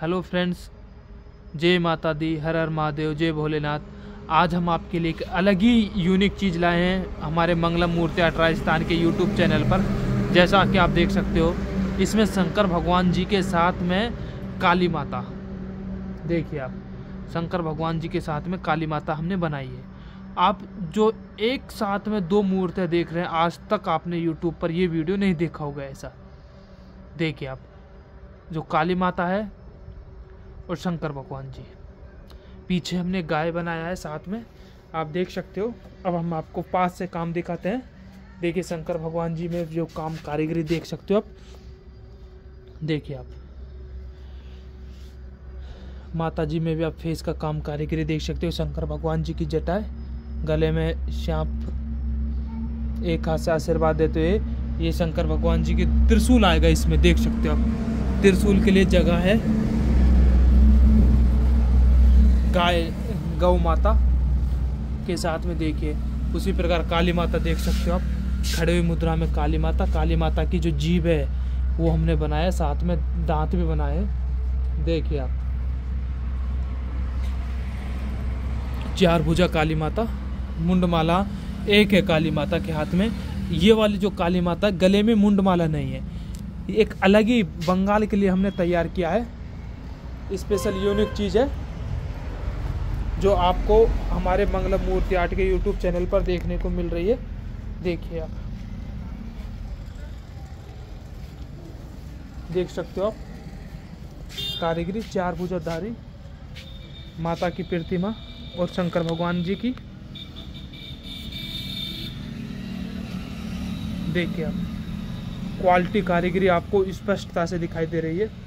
Hello friends, जय माता दी, हर हर महादेव, जय भोलेनाथ। आज हम आपके लिए एक अलग ही यूनिक चीज़ लाए हैं हमारे मंगलम मूर्ति आर्ट राजस्थान के यूट्यूब चैनल पर। जैसा कि आप देख सकते हो, इसमें शंकर भगवान जी के साथ में काली माता। देखिए आप, शंकर भगवान जी के साथ में काली माता हमने बनाई है। आप जो एक साथ में दो मूर्तियाँ देख रहे हैं, आज तक आपने यूट्यूब पर ये वीडियो नहीं देखा होगा ऐसा। देखिए आप, जो काली माता है और शंकर भगवान जी। पीछे हमने गाय बनाया है साथ में। आप देख सकते हो। अब हम आपको पास से काम दिखाते हैं। देखिए शंकर भगवान जी में जो काम कारीगरी देख सकते हो आप। देखिए आप। माता जी में भी आप फेस का काम कारीगरी देख सकते हो। शंकर भगवान जी की जटाएँ गले में श्याप एक हाथ से आशीर्वाद देते हुए ये शंकर भगवान जी के त्रिशूल आएगा इसमें। देख सकते हो आप। त्रिशूल के लिए जगह है। गाय, गौ माता के साथ में देखिए। उसी प्रकार काली माता देख सकते हो आप। खड़े हुई मुद्रा में काली माता। काली माता की जो जीभ है, वो हमने बनाया, साथ में दांत भी बनाए। देखिए आप। चार भुजा काली माता, मुंडमाला, एक है काली माता के हाथ में। ये वाली जो काली माता, गले में मुंडमाला नहीं है। एक अलग ही बंगाल के लिए हमने तैयार किया है। स्पेशल, यूनिक चीज़ है। जो आपको हमारे मंगलम मूर्ति आर्ट के यूट्यूब चैनल पर देखने को मिल रही है। देखिए आप। देख सकते हो आप। कारीगरी, चार भुजाधारी, माता की प्रतिमा और शंकर भगवान जी की। देखिए आप। क्वालिटी कारीगरी आपको स्पष्टता से दिखाई दे रही है।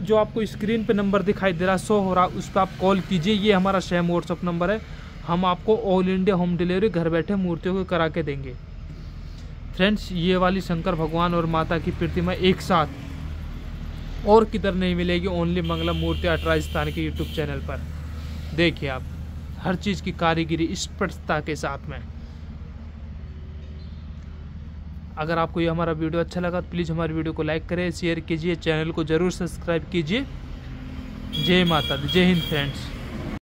जो आपको स्क्रीन पे नंबर दिखाई दे रहा शो हो रहा उस पर आप कॉल कीजिए, ये हमारा सेम व्हाट्सअप नंबर है। हम आपको ऑल इंडिया होम डिलीवरी घर बैठे मूर्तियों को करा के देंगे। फ्रेंड्स, ये वाली शंकर भगवान और माता की प्रतिमा एक साथ और किधर नहीं मिलेगी, ओनली मंगलम मूर्ति आर्ट राजस्थान के यूट्यूब चैनल पर। देखिए आप, हर चीज़ की कारीगरी स्पष्टता के साथ में। अगर आपको ये हमारा वीडियो अच्छा लगा तो प्लीज़ हमारे वीडियो को लाइक करें, शेयर कीजिए, चैनल को ज़रूर सब्सक्राइब कीजिए। जय माता दी, जय हिंद फ्रेंड्स।